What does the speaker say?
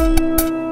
Música